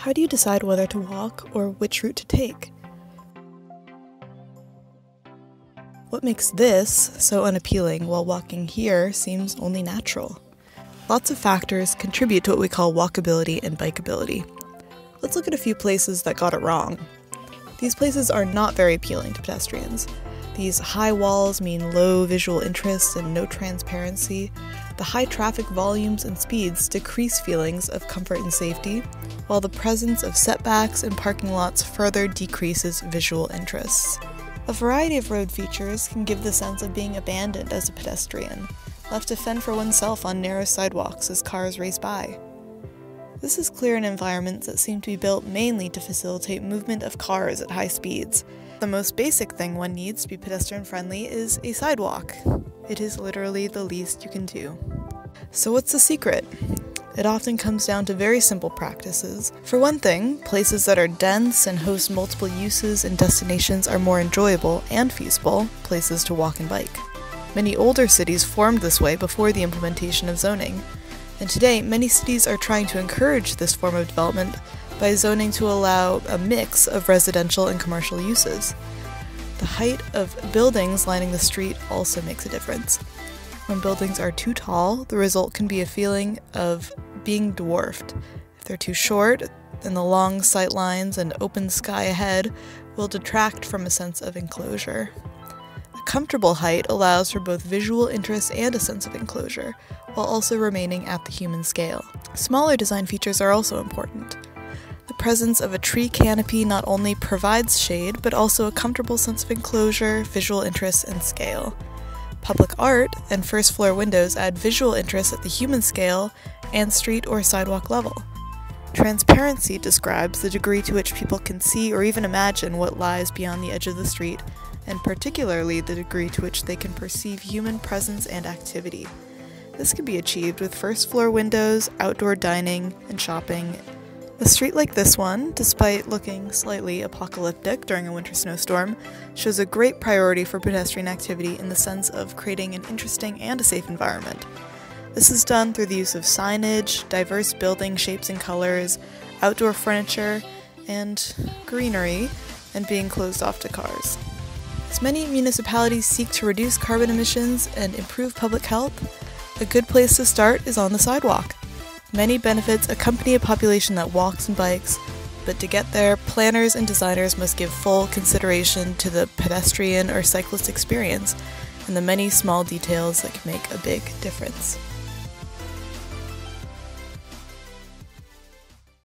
How do you decide whether to walk or which route to take? What makes this so unappealing while walking here seems only natural? Lots of factors contribute to what we call walkability and bikeability. Let's look at a few places that got it wrong. These places are not very appealing to pedestrians. These high walls mean low visual interest and no transparency. The high traffic volumes and speeds decrease feelings of comfort and safety, while the presence of setbacks and parking lots further decreases visual interests. A variety of road features can give the sense of being abandoned as a pedestrian, left to fend for oneself on narrow sidewalks as cars race by. This is clear in environments that seem to be built mainly to facilitate movement of cars at high speeds. The most basic thing one needs to be pedestrian friendly is a sidewalk. It is literally the least you can do. So, what's the secret? It often comes down to very simple practices. For one thing, places that are dense and host multiple uses and destinations are more enjoyable and feasible places to walk and bike. Many older cities formed this way before the implementation of zoning, and today many cities are trying to encourage this form of development by zoning to allow a mix of residential and commercial uses. The height of buildings lining the street also makes a difference. When buildings are too tall, the result can be a feeling of being dwarfed. If they're too short, then the long sight lines and open sky ahead will detract from a sense of enclosure comfortable height allows for both visual interest and a sense of enclosure, while also remaining at the human scale. Smaller design features are also important. The presence of a tree canopy not only provides shade, but also a comfortable sense of enclosure, visual interest, and scale. Public art and first floor windows add visual interest at the human scale and street or sidewalk level. Transparency describes the degree to which people can see or even imagine what lies beyond the edge of the street and particularly the degree to which they can perceive human presence and activity. This can be achieved with first floor windows, outdoor dining, and shopping. A street like this one, despite looking slightly apocalyptic during a winter snowstorm, shows a great priority for pedestrian activity in the sense of creating an interesting and a safe environment. This is done through the use of signage, diverse building shapes and colors, outdoor furniture, and greenery, and being closed off to cars. As many municipalities seek to reduce carbon emissions and improve public health, a good place to start is on the sidewalk. Many benefits accompany a population that walks and bikes, but to get there, planners and designers must give full consideration to the pedestrian or cyclist experience and the many small details that can make a big difference.